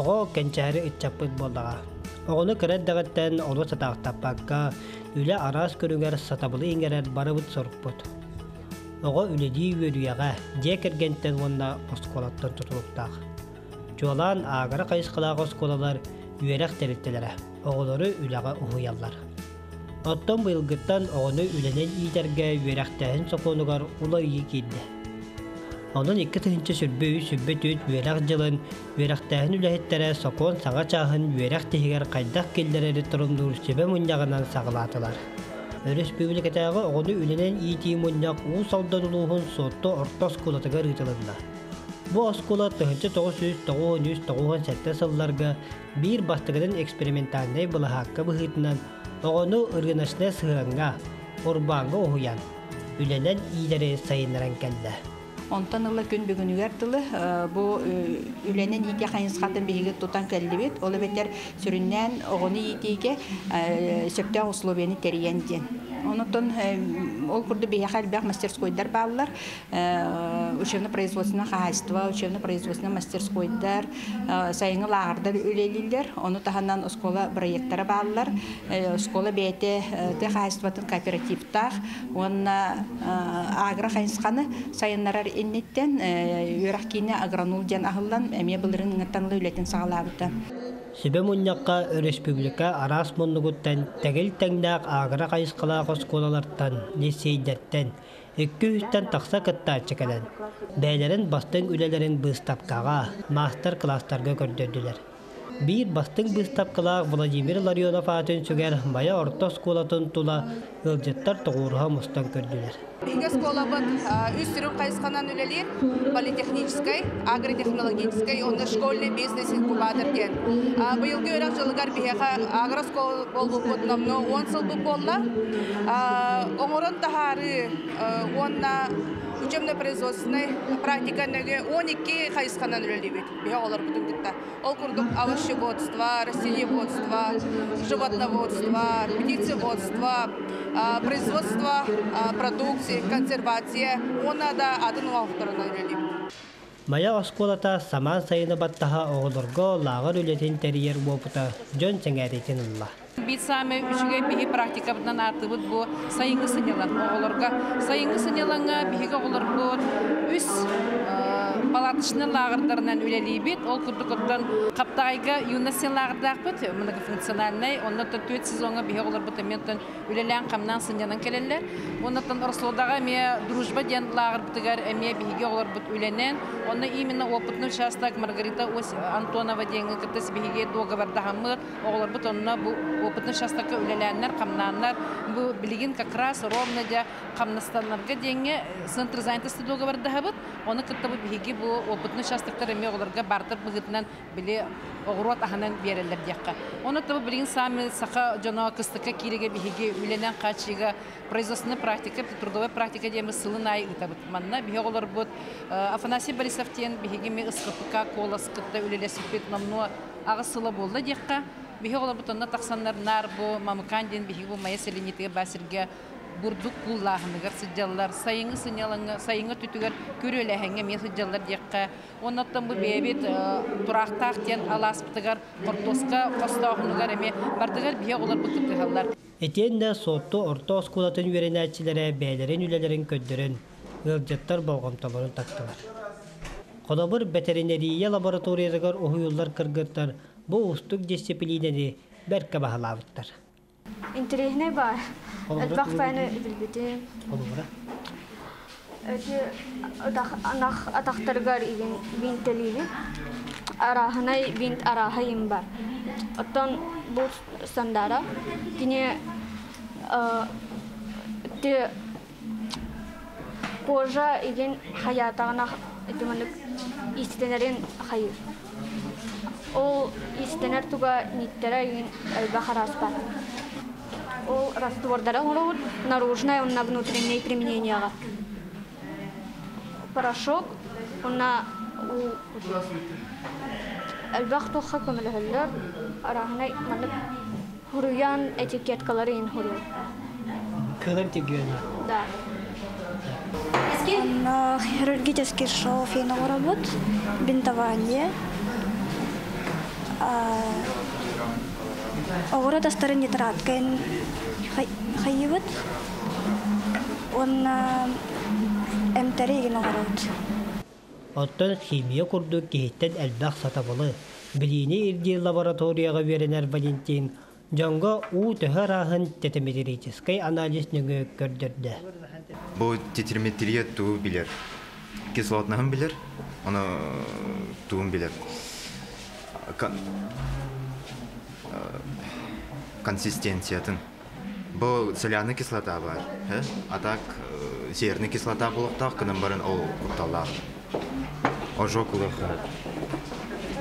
Оҕо кенчääри итчаппыт боллаҕа. Оҕону кырардагаттан олу сатаахтаппакка үлэ араас көрүгэр сатабылы иңерер барыбыт сорукпут. Оҕо үлэдии үөрүяға дие кергенттен онна осколаттан тутулуктаах. Жуолаан аагара кайыскалаах осколалар үөрэх тереттелere, оҕолору үлэҕэ уһуяллар. Оттон быйылгыттан оҕону үленен иитерге үөрэхтэһин соконугар улар ии Онун икки тыһынча сүрбөй сүрбө түт үөрэх жылын үөрэхтэһин үлэһиттере сокон саҥа чааһын үөрэх тиһигер хайдах киллерери турумдуур себе муньягынан сагалаатылар. Республикатагы оҕону үленен иитии муньяк уу салдан улуухун сотто ортос кулатыгар ытылынна. Бу тоҕуон сәтте сылларга биир бастыгынан экспериментальный былаһаакка быһыытынан оҕону ыргынашына сыһаңга, урбаанга оһуян. Үленен иилери сайыннаран кэллэ. Онтан ылла күн бүгүнүгер тылы бу үленен ите хайынсхатын биһиге тутан кэллибит. Ол бетер сүрүннән огону итеге сөптә условияны териян ден. Ол курду бияхал бях мастерскойдар баллар, учебно-производственное хозяйство, учебно-производственное мастерскойдар, сайыңы лагардар үлелилер. Оны таханнан школа проекттары баллар, школа бете те хозяйствотын кооперативтах, онна агро хайынсханы сайыннарар иннеттен үрәхкине агронул ден ахыллан әме былырын ңаттанлы үлетін сағалабыта. Сибе муньякка республика арас моннугуттан тегил теңдәк агыра кайыскалаак осколаларттан лисейдерттен Экки үстен тақса кытта чекелен. Бәйлерин бастың үлелерин быстапкаға, мастер класстарга көрдөдүлер. Бир бастың быстапкалаак Владимир Ларионов атын сүгер бая орто сколатын тула ылжыттар сколабыт үс түрін қайысқанан политехнической, агротехнологической, оны школьный бизнес инкубатор кен. Бұйылғы өрақ жылығар бігеға агроскол болбу бұтнамны 10 сыл бұл болла. Оңырын учебно производственной практика неге 12 хайсханан үлелебет. Бия олар бүтін кітта. Ол күрдік овощеводство, растениеводство, животноводство, птицеводство, производство продукции, консервация. Она да атын уақыттарынан үлелебет. Мая осколата саман сайына баттаха оғылырго лағыр үлетін терьер бопута жон сәңәретін ұлла. Сами үшіге бихи практика бұдан артыбыт бұ сайынғы сынелан оғылырға. Сайынғы сынеланға бихиге оғылыр бұ үс палатышны лагердарынан үлелейбит. Ол күрдік оттан қаптағайға юнасен лагердақ бұт, мұнығы функциональный. Онда төт сезонға бихи оғылыр бұт, ементен үлелән қамнан сынелан келелер. Ондан Орслодағы ме дружба ден лагер бұтығар әме бихиге оғылыр бұт үленен. Онда именно опытный участок Маргарита Антонова денгі кіртіс бихиге договорда хамыр оғылыр бұт, онна бұл опытный участокка үлеләннәр, қамнаннар. Бұл білеген как раз ровно де қамнастанларға денге центр занятости договорда хабыт. Оны кітті бұл бихиге бұл опытный участоктар эме оларға бартыр бұғытынан біле оғырот аханан берелер дияққа. Оны табы білген сами сақа жана кыстыққа киреге бихиге үленен қачыға производственный практика, трудовая практика демі сылын ай ұтабыт. Манна бихе олар бұд Афанасий Борисов тен бихиге ме ысқыпыка, кола ысқытта үлелесіп бет намну ағы сылы болды дияққа. Бихе олар бұд онна тақсанлар нар бұ, мамыкан ден бихиге бұ майя селенетіге басырге бурдук куллаһыныгар сыджаллар сайыңы сынялыңы сайыңы түтүгер көрөләһәңе мен сыджаллар дияққа оннаттан бу бебит турақтақ тен аласпытыгар кортоска костаахыныгар эме бартыгар бия олар бутыгылар Этен да сотто орто оскулатын үйренәтчиләре бәйләрен үләләрен көддөрен ылжыттар болгомтоларын тактылар. Колобыр ветеринария лабораториядагар оһуюллар кыргыттар бу устук дисциплинаны бәркә баһалабыттар. Интересный бар. Отбақпаны білбеті. Колобыра. Өте анақ атақтарғар иген бинтелиби. Араханай бинт арахайым бар. Оттан бұл стандара. Тіне те кожа иген хаятағына этиманык истенерин хайыр. Ол истенер туга ниттера иген әлбә харас бар. Ол раствордара олар наружное, он на внутреннее применение. Порошок, он на Әлбәқ тоққа көмілігілер, арағына манып хуруян этикеткалары ин хуру. Кылыр тигән. Да. На хирургический шов и работ, бинтование. Оғыра тастарын етірат хайыбыт. Онна әмтәрі еген оғырауыт. Оттон химия курдук киһиттен элбэх сатабылы. Билини ирди лабораторияға веренер Валентин Жонго у төһөр аһын тетеметрический анализ нүгө көрдөрдө. Бу тетриметрия туу билер. Кислотнаһын билер. Аны туун билер. Кон- э, консистенциятын. Бу соляный кислота бар. А так э, серный кислота булуктак кынан барын ол. Ожог улаха.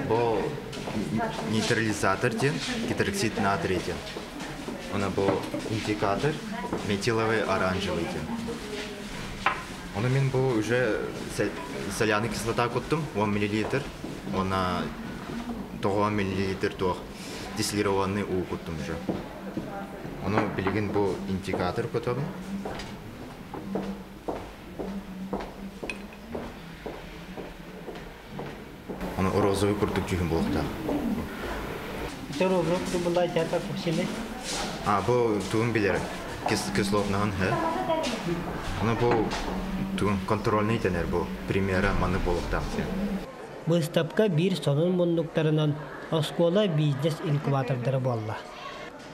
Бу нейтрализатор ден, гидроксид натрий ден. Она бу индикатор метиловый оранжевый ден. Оны мен бұл уже соляный кислота куттым, 10 мл. Она 9 мл тоқ дистиллированный у куттым уже. Оны билеген бұл индикатор кутабым. Оны розовый куртук жүхін болықта. Төрөбрөк булай тата кусиме. А, бұл туын билер. Кис, кислотнағын, хэ? Оны бұл туын контрольный тенер бұл. Примера маны болықта. Выставка бир сонун муннуктарынан оскола бизнес инкубатордары болла.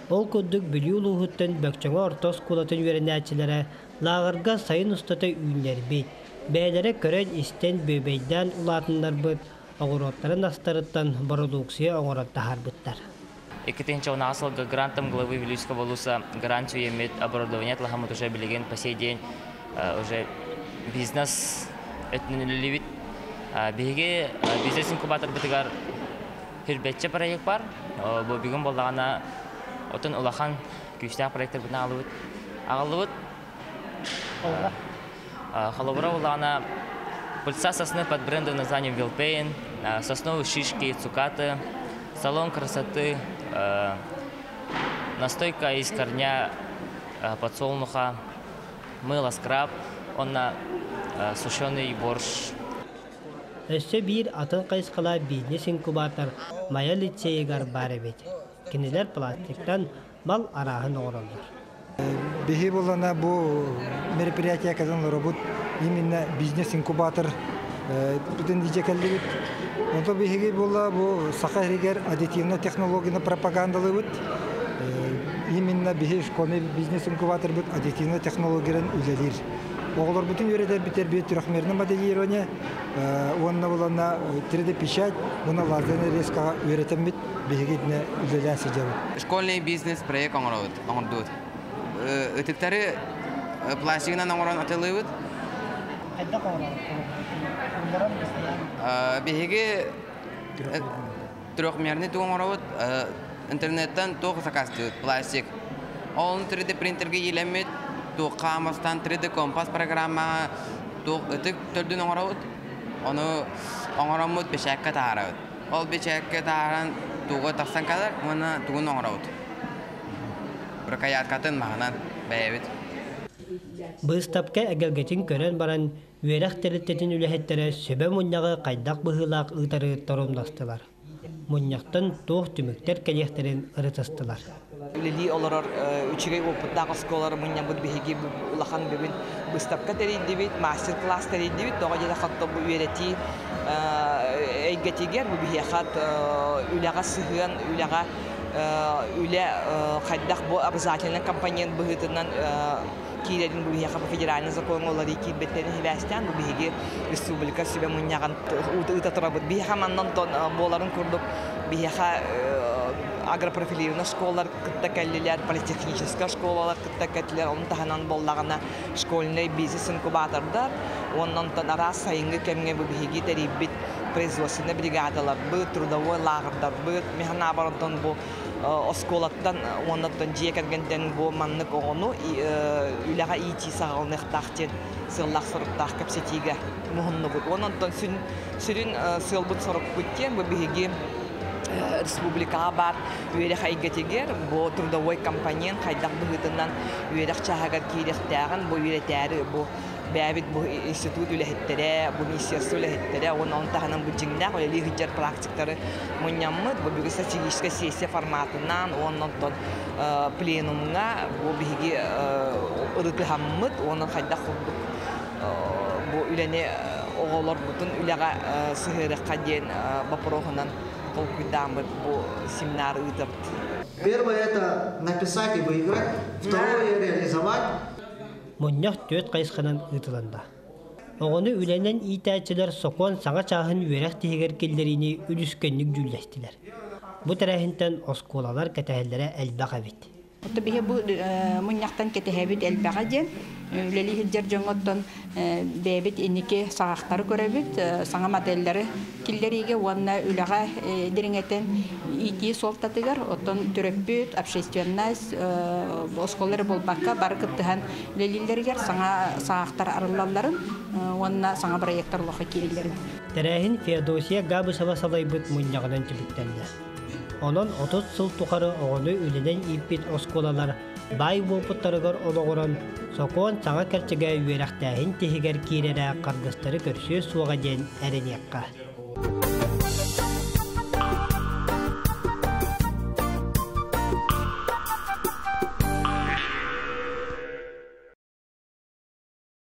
Ол күддік бүлі улуғыттан бөкчөңө ортос кулатын веренәчілері лағырға сайын ұстата үйінер бейт. Бәйлері көрен истен бөбейден улатынлар бұд, оғыроттарын астарыттан продукция оңыратта харбыттар. Екатеринча у нас грантом главы Вилюйского Луса гарантию имеет оборудование. Тлагамут уже билеген по сей день э, уже бизнес этнелевит. Биге бизнес инкубатор битигар хирбетче проект бар. Бу бигин боллагана отын улахан күчтәк проекттар битен алыбыт. Агалыбыт. Халабра улана пыльца сосны под брендом названием Вилпейн, сосновые шишки, цукаты, салон красоты, настойка из корня подсолнуха, мыло скраб, он на сушеный борщ. Өссө бир атын кайскала бизнес инкубатор мая лицейгар бар эбит. Кинилер пластиктан мал араһын оңоролдор. Беги болана бу мероприятие казан робот именно бизнес инкубатор бүтүн дije келдибит. Онто беги бола бу сахаригер аддитивна технологияны пропагандалыбыт. Именно беги школьный бизнес инкубатор бут аддитивна технологияларын үлелир. Оғылар бүтін өредер бітер бет трехмерный моделирование, онна болана 3D печать, бұна лазерный резкаға өретен бит бегедіне үлелен школьный бизнес проект атылыбыт биһиги трехмерный туң оңоробут интернеттен тух закастыбыт пластик ол 3D принтерге илемит тух камастан 3D компас программа тух ытык төрдүн оңоробут ону оңоромут бешекке таарабыт ол бешекке тааран тугу таксан кадар мына тугун оңоробут Прокаяткатын мағынан бәйбіт. Быстапка әгелгетин көрен баран үерәк телеттетин үләһеттәре сөбә муннягы кайдак быһылак ытары торумдастылар. Мунняктан тух түмүктер кәлехтерин ырытыстылар. Лили олорор үчүгей опыттагы сколары мыня бу биһиги улахан бибин быстапка терийди бит мастер класс терийди бит тога жада хатта бу үйрәти эйгетигер бу бихихат үләгә сыгын үләгә үлә хайдах бу обязательно компонент быгытынан кийлерин бу бихиха федеральный закон олар ики беттен хибастан бу биһиги республика себе муньяган ута турабыт бихиха маннан тон боларын курдук. Бихиха агропрофилированный школалар кытта политехническая школалар кытта onun таһанан боллагана школьный бизнес инкубатордар, оннан тан арас сайынгы кемге бу биһиги терибит производственный бригадалар, бу трудовой лагердар, бу механа барантан бу осколаттан оннан жекергенден бу маннык огону үләгә ити сагалны тахтен сыллах сырыктах капсетиге мухынны бу. Оннан тан сүн сүрин сылбут сырык бүттен бу биһиги республикаға бар үйерек айгетегер бу трудовой компонент хайдак быгытынан үйерек чахагар кирехтаган бу үйретәри бу бәбит бу институт үлэхеттере бу министерство үлэхеттере он он таханан бу жиңнак үлели хиджар практиктары муньяммыт бу бүгү стратегическая сессия форматынан оннон тон пленумга бу биги ырыты хаммыт онун хайда курдук бу үлене оголор бутун үлага сыгырыкка диэн бапрохунан толкуйдамыт бу семинар ытып Первое это написать и выиграть, второе реализовать. Муннях төт кайсханан ытыланда. Оғыны үленен итәчілер соқуан саңа чағын үйерек тегер келдеріне үліскенлік жүлдестілер. Бұ тәрәхінтен осколалар кәтәһелләре әлбәқ әбит. Отто биһе бу муньяктан кетеһәбит элбәгә ден. Үлели хиджер жоңоттон бәбит инники сагактары көрәбит, саңа модельләре килләриге уанна үләгә дириңетен ити солтатыгар, оттон төрөппүт, общественность, осколлары болбакка бар кыптыхан үлелиләргә саңа сагактар арыллаларын, уанна саңа проекттар лоха кирилләрин. Тәрәһин Феодосия Габысова салайбыт муньягынан чиликтәлләр. Онон 30 сыл тухары оғыны үленен иппит осколалар бай болпуттарыгар олоғыран сокуан саңа кәрчіге үйерақтәхін тихигер кирерә қаргыстары көрсө суға ден әрінеққа.